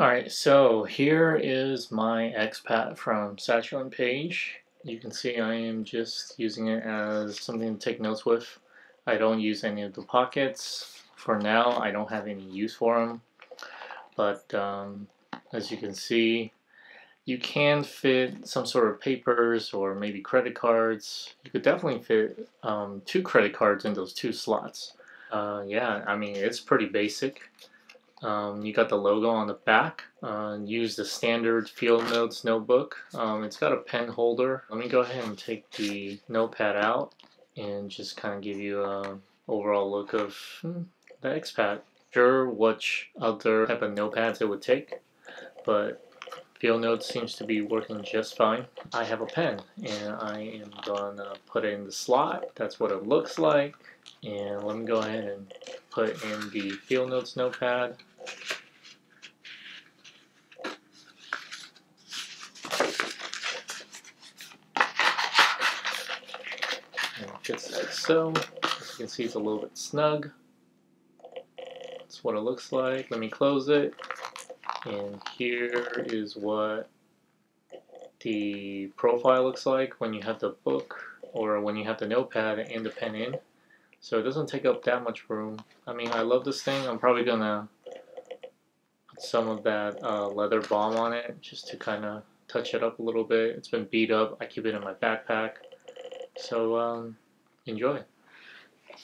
Alright, so here is my Expat from Satchel and Page. You can see I am just using it as something to take notes with. I don't use any of the pockets. For now, I don't have any use for them. But um, as you can see, you can fit some sort of papers or maybe credit cards. You could definitely fit um, two credit cards in those two slots. Uh, yeah, I mean, it's pretty basic. Um, you got the logo on the back. Uh, use the standard Field Notes notebook. Um, it's got a pen holder. Let me go ahead and take the notepad out and just kind of give you a overall look of hmm, the Expat. Sure, which other type of notepads it would take, but Field Notes seems to be working just fine. I have a pen and I am gonna put it in the slot. That's what it looks like. And let me go ahead and put in the Field Notes notepad. Just like so. As you can see, it's a little bit snug. That's what it looks like. Let me close it. And here is what the profile looks like when you have the book or when you have the notepad and the pen in. So it doesn't take up that much room. I mean, I love this thing. I'm probably gonna put some of that uh, leather balm on it just to kind of touch it up a little bit. It's been beat up. I keep it in my backpack. So um, Enjoy.